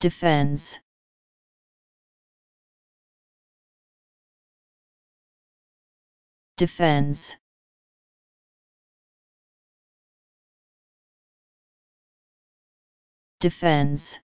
defends defends defends